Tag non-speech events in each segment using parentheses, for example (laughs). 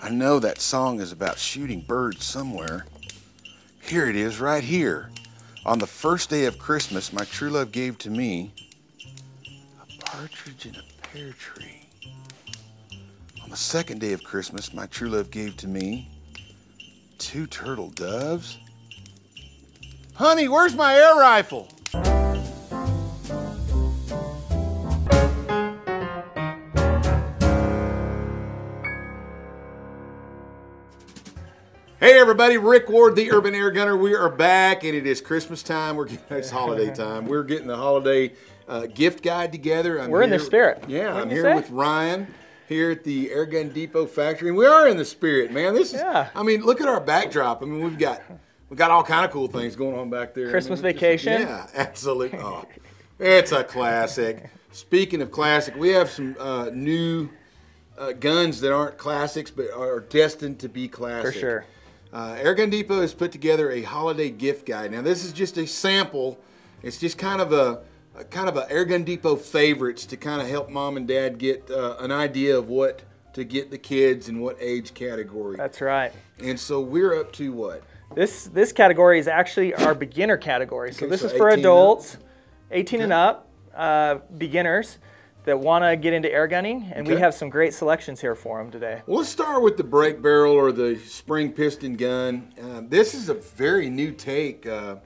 I know that song is about shooting birds somewhere. Here it is, right here. On the first day of Christmas, my true love gave to me a partridge in a pear tree. On the second day of Christmas, my true love gave to me two turtle doves. Honey, where's my air rifle? Hey everybody, Rick Ward, the Urban Air Gunner. We are back and it is Christmas time. We're getting it's holiday (laughs) time. We're getting the holiday uh, gift guide together. I'm We're in the spirit. Yeah, Wouldn't I'm here say? with Ryan here at the Air Gun Depot factory. And we are in the spirit, man. This is Yeah. I mean, look at our backdrop. I mean, we've got we've got all kind of cool things going on back there. I Christmas mean, it's- vacation. Yeah, absolutely. Oh, it's a classic. Speaking of classic, we have some uh, new uh, guns that aren't classics but are destined to be classic. For sure. Uh, Airgun Depot has put together a holiday gift guide. Now this is just a sample. It's just kind of a, a kind of a Airgun Depot favorites to kind of help mom and dad get uh, an idea of what to get the kids in what age category. That's right. and so we're up to what? This this category is actually our beginner category. So Okay, this so is for 18 and adults, 18 and up, uh, beginners that want to get into air gunning, and we have some great selections here for them today. Well, let's start with the break barrel or the spring piston gun. Uh, this is a very new take. Uh,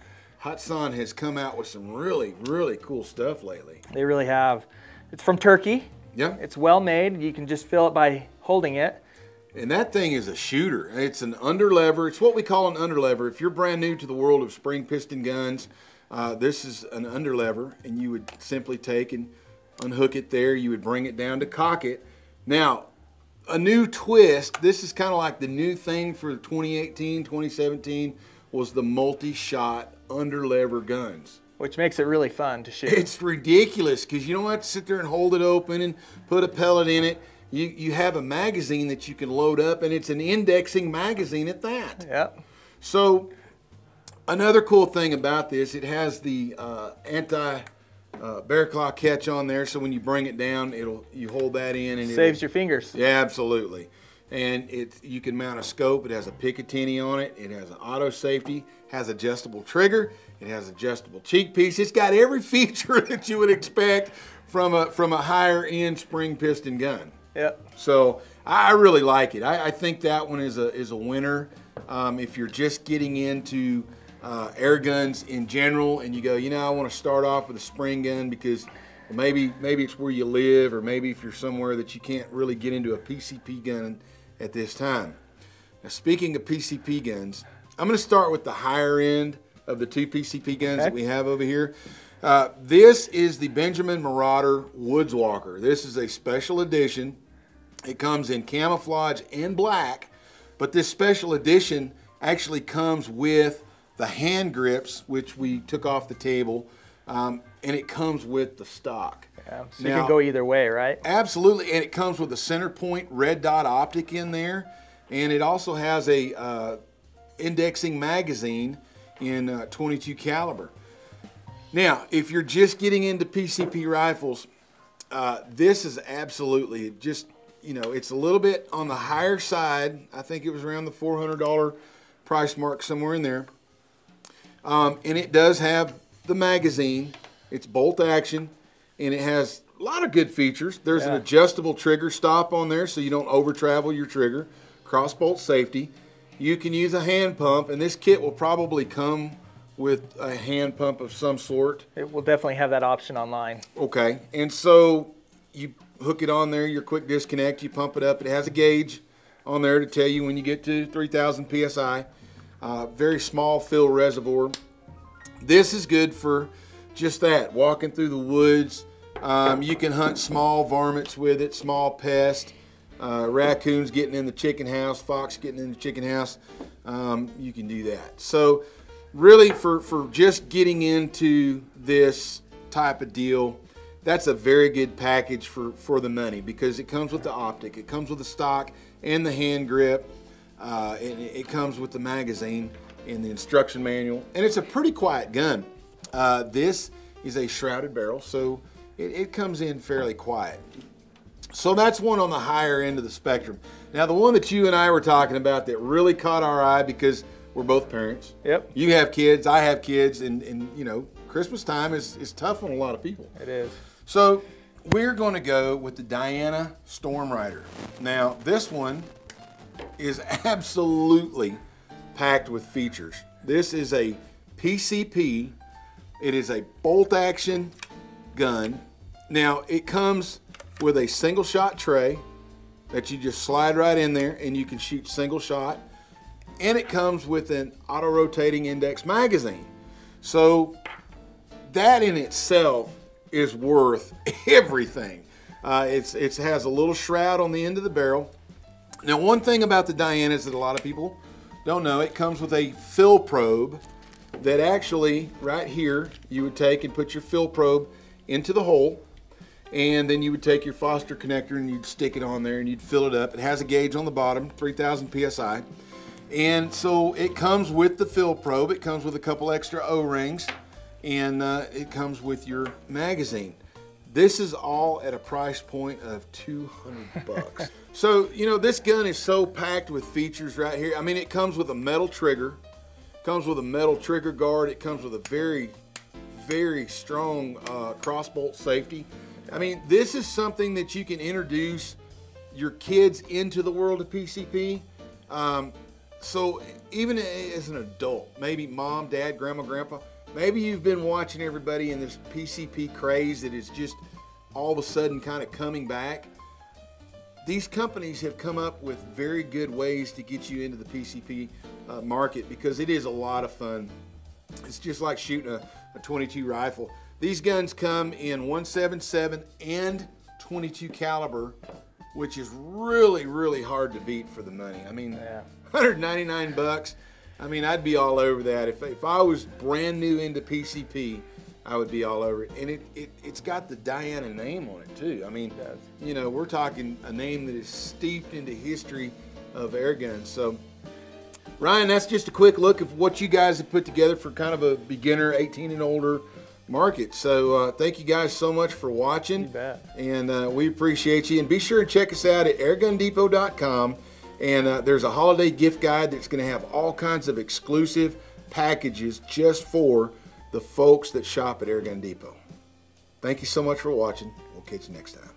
Hatsan has come out with some really, really cool stuff lately. They really have. It's from Turkey. Yeah. It's well made. You can just fill it by holding it. And that thing is a shooter. It's an underlever. It's what we call an underlever. If you're brand new to the world of spring piston guns, uh, this is an underlever, and you would simply take and unhook it there. You would bring it down to cock it. Now, a new twist. This is kind of like the new thing for 2018, 2017 was the multi-shot underlever guns. which makes it really fun to shoot. It's ridiculous because you don't have to sit there and hold it open and put a pellet in it. You, you have a magazine that you can load up, and it's an indexing magazine at that. yep. So, another cool thing about this, it has the uh, anti uh, bear claw catch on there, so when you bring it down, it'll you hold that in and Saves your fingers. yeah, absolutely. And it you can mount a scope. It has a Picatinny on it. It has an auto safety. Has adjustable trigger. It has adjustable cheek piece. It's got every (laughs) feature that you would expect from a from a higher end spring piston gun. Yep. So I I really like it. I, I think that one is a is a winner. Um, if you're just getting into uh, air guns in general, and you go, you know, I want to start off with a spring gun because maybe maybe it's where you live, or maybe if you're somewhere that you can't really get into a PCP gun at this time. Now, speaking of PCP guns, I'm going to start with the higher end of the two PCP guns that we have over here. Uh, this is the Benjamin Marauder Woods Walker. This is a special edition. It comes in camouflage and black, but this special edition actually comes with the hand grips, which we took off the table, um, and it comes with the stock. Yeah, so you can go either way, right? Absolutely, and it comes with a center point red dot optic in there, and it also has a uh, indexing magazine in uh, 22 caliber. Now, if you're just getting into PCP rifles, uh, this is absolutely just you know it's a little bit on the higher side. I think it was around the $400 price mark somewhere in there. Um, and it does have the magazine. It's bolt action, and it has a lot of good features. There's an adjustable trigger stop on there, so you don't over travel your trigger. Cross bolt safety. You can use a hand pump, and this kit will probably come with a hand pump of some sort. It will definitely have that option online. Okay, and so you hook it on there, your quick disconnect, you pump it up. It has a gauge on there to tell you when you get to 3,000 psi. Uh, very small fill reservoir. This is good for just that, walking through the woods. Um, you can hunt small varmints with it, small pests, uh, raccoons getting in the chicken house, fox getting in the chicken house. Um, you can do that. So, really, for, for just getting into this type of deal, that's a very good package for, for the money because it comes with the optic, it comes with the stock and the hand grip, uh, it, it comes with the magazine and the instruction manual, and it's a pretty quiet gun. Uh, this is a shrouded barrel, so it, it comes in fairly quiet. So that's one on the higher end of the spectrum. Now, the one that you and I were talking about that really caught our eye because we're both parents. Yep. You have kids, I have kids, and, and you know, Christmas time is, is tough on a lot of people. It is. So we're going to go with the Diana Storm Rider. Now, this one is absolutely packed with features. This is a PCP. It is a bolt action gun. Now, it comes with a single shot tray that you just slide right in there and you can shoot single shot. And it comes with an auto rotating index magazine. So that in itself is worth (laughs) everything. Uh, it's it has a little shroud on the end of the barrel. Now, one thing about the Diana is that a lot of people don't know it comes with a fill probe that actually right here you would take and put your fill probe into the hole and then you would take your Foster connector and you'd stick it on there and you'd fill it up. It has a gauge on the bottom, 3000 psi. And so it comes with the fill probe. It comes with a couple extra O-rings and uh, it comes with your magazine. This is all at a price point of 200 bucks. (laughs) so, you know, this gun is so packed with features right here. I mean, it comes with a metal trigger, comes with a metal trigger guard, it comes with a very, very strong uh, crossbolt safety. I mean, this is something that you can introduce your kids into the world of PCP. Um, so even as an adult, maybe mom, dad, grandma, grandpa, maybe you've been watching everybody in this PCP craze that is just all of a sudden kind of coming back. These companies have come up with very good ways to get you into the PCP uh, market because it is a lot of fun. It's just like shooting a, a 22 rifle. These guns come in 177 and 22 caliber, which is really, really hard to beat for the money. I mean, Yeah. 199 bucks. I mean, I'd be all over that. If, if I was brand new into PCP, I would be all over it. And it, it, it's got the Diana name on it, too. I mean, you know, we're talking a name that is steeped into history of air guns. So, Ryan, that's just a quick look of what you guys have put together for kind of a beginner 18 and older market. So uh, thank you guys so much for watching. You bet. And uh, we appreciate you. And be sure and check us out at airgundepot.com. And uh, there's a holiday gift guide that's going to have all kinds of exclusive packages just for the folks that shop at Airgun Depot. Thank you so much for watching. We'll catch you next time.